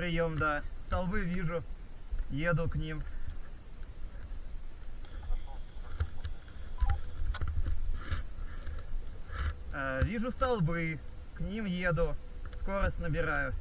Прием, да. Столбы вижу. Еду к ним. Э, Вижу столбы. К ним еду. Скорость набираю.